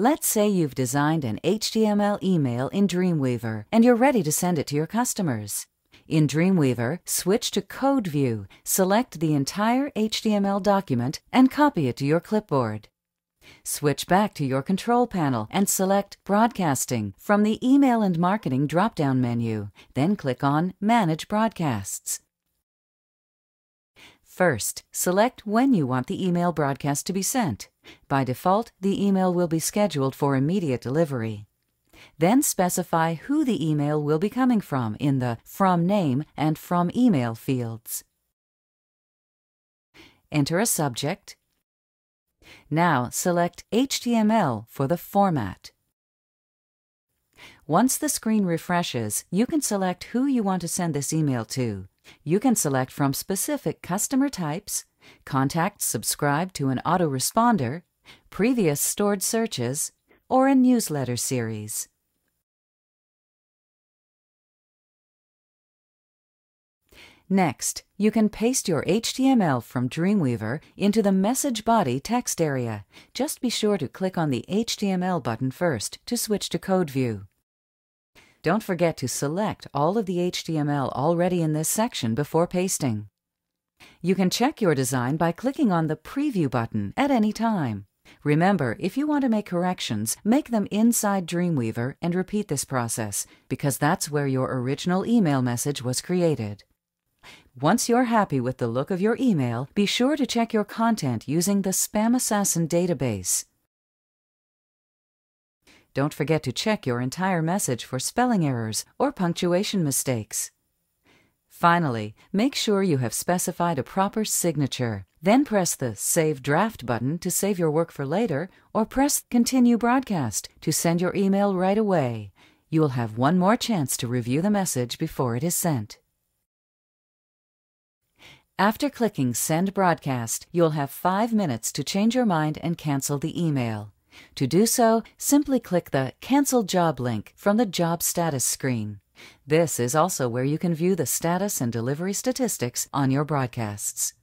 Let's say you've designed an HTML email in Dreamweaver and you're ready to send it to your customers. In Dreamweaver, switch to Code View, select the entire HTML document, and copy it to your clipboard. Switch back to your control panel and select Broadcasting from the Email and Marketing drop-down menu. Then click on Manage Broadcasts. First, select when you want the email broadcast to be sent. By default, the email will be scheduled for immediate delivery. Then specify who the email will be coming from in the From Name and From Email fields. Enter a subject. Now select HTML for the format. Once the screen refreshes, you can select who you want to send this email to. You can select from specific customer types, contacts subscribed to an autoresponder, previous stored searches, or a newsletter series. Next, you can paste your HTML from Dreamweaver into the message body text area. Just be sure to click on the HTML button first to switch to Code View. Don't forget to select all of the HTML already in this section before pasting. You can check your design by clicking on the Preview button at any time. Remember, if you want to make corrections, make them inside Dreamweaver and repeat this process, because that's where your original email message was created. Once you're happy with the look of your email, be sure to check your content using the Spam Assassin database. Don't forget to check your entire message for spelling errors or punctuation mistakes. Finally, make sure you have specified a proper signature. Then press the Save Draft button to save your work for later, or press Continue Broadcast to send your email right away. You will have one more chance to review the message before it is sent. After clicking Send Broadcast, you'll have five minutes to change your mind and cancel the email. To do so, simply click the Cancel Job link from the Job Status screen. This is also where you can view the status and delivery statistics on your broadcasts.